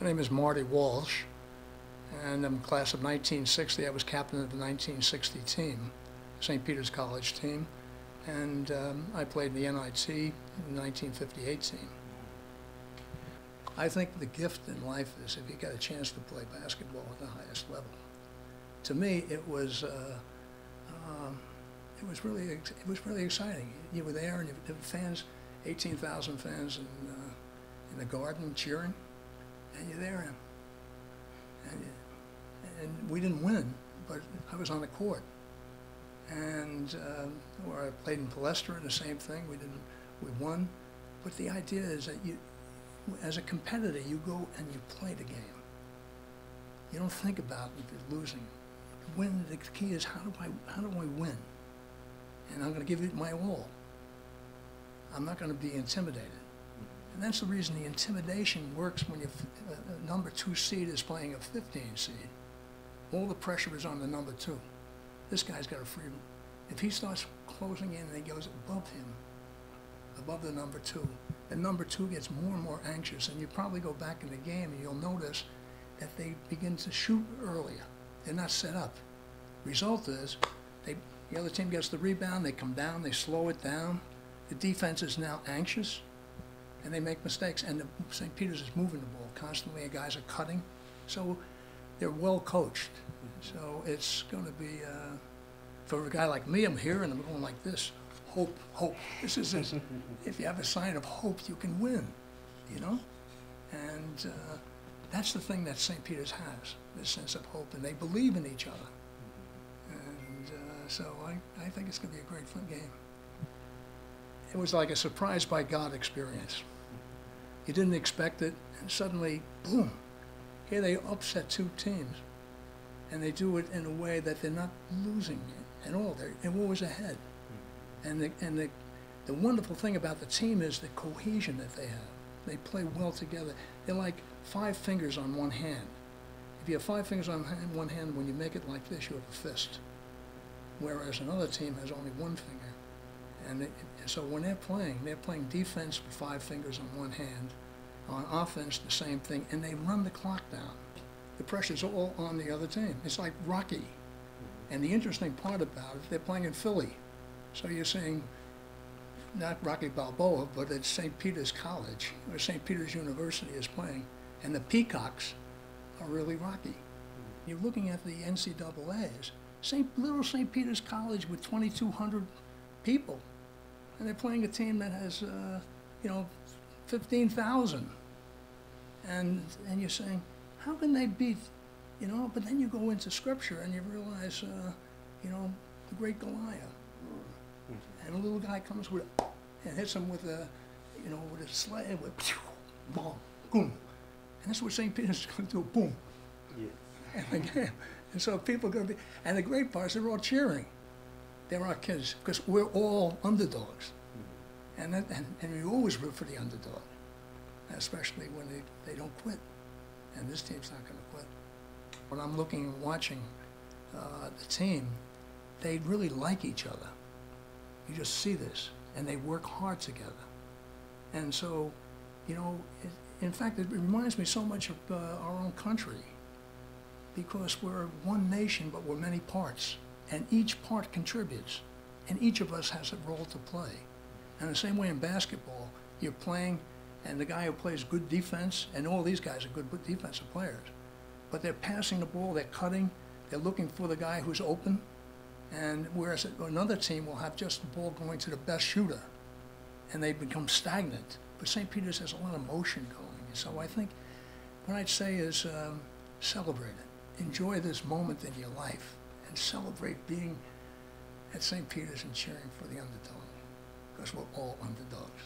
My name is Marty Walsh, and I'm class of 1960. I was captain of the 1960 team, St. Peter's College team, and um, I played in the NIT in the 1958 team. I think the gift in life is if you get a chance to play basketball at the highest level. To me, it was uh, um, it was really it was really exciting. You were there, and you, the fans, 18,000 fans in, uh, in the garden cheering, and you're there, and, and, you- and we didn't win, but I was on the court, and um, where I played in Palestra, the same thing. We didn't we won, but the idea is that you, as a competitor, you go and you play the game. You don't think about if you're losing. Win. The key is how do I how do I win? And I'm going to give it my all. I'm not going to be intimidated. And that's the reason the intimidation works when your a uh, uh, number two seed is playing a 15 seed. All the pressure is on the number two. This guy's got a free. If he starts closing in and he goes above him, above the number two, the number two gets more and more anxious. And you probably go back in the game and you'll notice that they begin to shoot earlier. They're not set up. Result is, they, the other team gets the rebound, they come down, they slow it down. The defense is now anxious, and they make mistakes. And the, St. Peter's is moving the ball constantly, and guys are cutting. So they're well coached. So it's going to be, uh, for a guy like me, I'm here and I'm going like this. Hope, hope. This is this. if you have a sign of hope, you can win, you know? And uh, that's the thing that St. Peter's has, this sense of hope, and they believe in each other. And uh, so I, I think it's going to be a great fun game. It was like a surprise by God experience. You didn't expect it, and suddenly, boom, here they upset two teams. And they do it in a way that they're not losing at all. They're, always ahead. And, the, and the, the wonderful thing about the team is the cohesion that they have. They play well together. They're like five fingers on one hand. If you have five fingers on one hand, when you make it like this, you have a fist. Whereas another team has only one finger. And it, so when they're playing, they're playing defense with five fingers on one hand. On offense, the same thing. And they run the clock down. The pressure's all on the other team. It's like Rocky. And the interesting part about it, they're playing in Philly. So you're saying, not Rocky Balboa, but it's St. Peter's College, or St. Peter's University is playing. And the Peacocks are really Rocky. You're looking at the NCAAs, St. Little St. Peter's College with 2,200 people, and they're playing a team that has, uh, you know, 15,000. And, and you're saying, how can they beat, you know, but then you go into scripture and you realize, uh, you know, the great Goliath. And a little guy comes with, a, and hits him with a, you know, with a sled, with, boom, boom. And that's what St. Peter's going to do, boom. And again, and so people are going to be, and the great part is they're all cheering. They're our kids, because we're all underdogs. And, that, and, and we always root for the underdog, especially when they, they don't quit. And this team's not going to quit. When I'm looking and watching uh, the team, they really like each other. You just see this, and they work hard together. And so, you know, it, in fact, it reminds me so much of uh, our own country because we're one nation, but we're many parts, and each part contributes, and each of us has a role to play. And the same way in basketball, you're playing, and the guy who plays good defense, and all these guys are good defensive players, but they're passing the ball, they're cutting, they're looking for the guy who's open, and whereas another team will have just the ball going to the best shooter, and they become stagnant. But St. Peter's has a lot of motion going. So I think what I'd say is um, celebrate it. Enjoy this moment in your life and celebrate being at St. Peter's and cheering for the underdog because we're all underdogs.